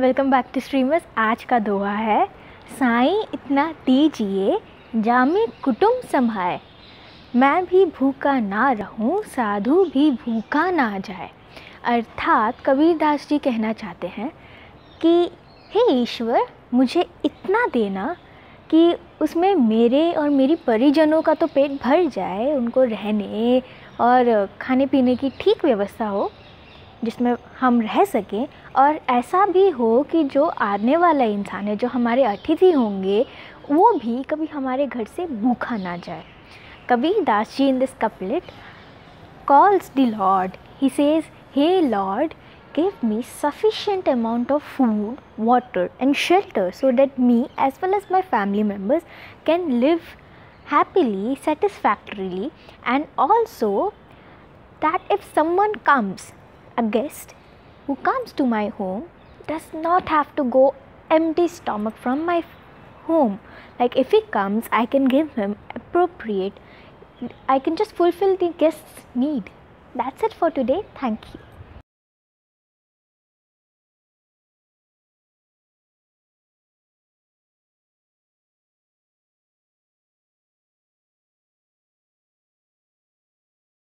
Welcome back to streamers. आज का दोहा है, साईं इतना दीजिए, जामे कुटुम संभाए। मैं भी भूखा ना रहूँ, साधु भी भूखा ना जाए। अर्थात कबीरदास जी कहना चाहते हैं कि, हे ईश्वर, मुझे इतना देना कि उसमें मेरे और मेरी परिजनों का तो पेट भर जाए, उनको रहने और खाने पीने की ठीक व्यवस्था हो जिसमें हम रह सकें और ऐसा भी हो कि जो आने वाला इंसान है, जो हमारे अतिथि होंगे, वो भी कभी हमारे घर से भूखा ना जाए। कभी Das ji in this couplet calls the lord he says hey lord give me sufficient amount of food water and shelter so that me as well as my family members can live happily satisfactorily and also that if someone comes a guest who comes to my home does not have to go empty stomach from my home. Like if he comes i can give him appropriate i can just fulfill the guest's need. That's it for today. Thank you